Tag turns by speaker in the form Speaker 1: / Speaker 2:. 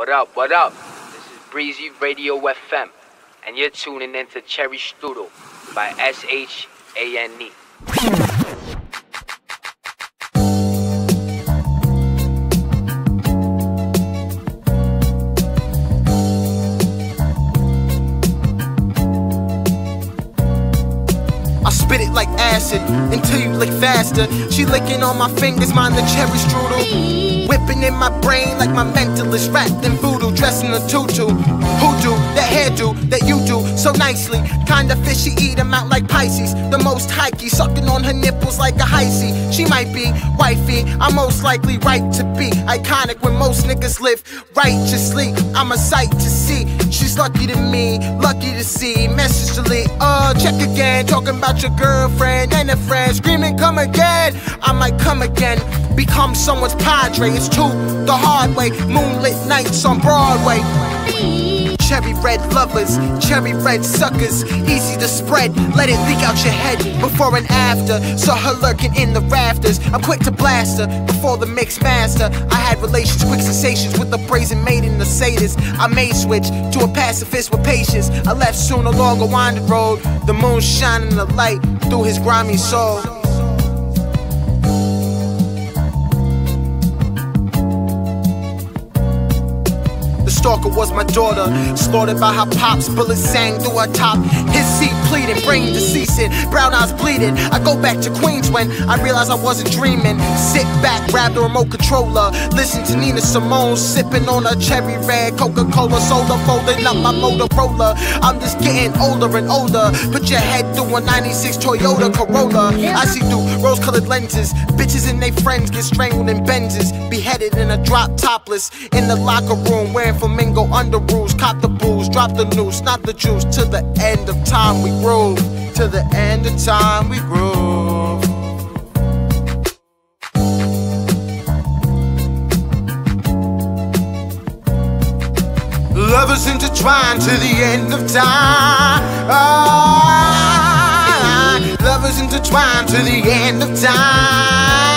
Speaker 1: What up, what up? This is Breezy Radio FM, and you're tuning into Cherry Strudel by S H A N E.
Speaker 2: spit it like acid until you lick faster. She licking on my fingers, mine the cherry strudel. Whipping in my brain like my mentalist wrapped in voodoo, dressed in a tutu. Hoodoo, that hairdo nicely. Kinda fishy, eat eat 'em out like Pisces. The most hikey, sucking on her nipples like a hicey. She might be wifey, I'm most likely right to be. Iconic when most niggas live righteously. I'm a sight to see. She's lucky to me, lucky to see. Message delete, uh, check again. Talking about your girlfriend and a friend. Screaming, come again. I might come again. Become someone's padre. It's true, the hard way. Moonlit nights on Broadway. Cherry red lovers, cherry red suckers, easy to spread. Let it leak out your head before and after. Saw her lurking in the rafters. I'm quick to blast her before the mix master. I had relations, quick sensations with the brazen maiden, the sadist. I made switch to a pacifist with patience. I left soon along a winding road. The moon shining the light through his grimy soul. Stalker was my daughter, slaughtered by her pops. Bullets sang through her top. His seat pleading, brain deceasing, brown eyes bleeding. I go back to Queens when I realized I wasn't dreaming. Sit back, grab the remote controller, listen to Nina Simone sipping on a cherry red Coca-Cola soda, folding up my Motorola. I'm just getting older and older. Put your head through a '96 Toyota Corolla. I see through rose-colored lenses. Bitches and they friends get strangled in Benzes, beheaded in a drop topless in the locker room wearing flamingo under rules. Cop the booze, drop the noose, not the juice. To the end of time we groove. To the end of time we groove. Lovers intertwined to the end of time. Lovers intertwined to the end of time.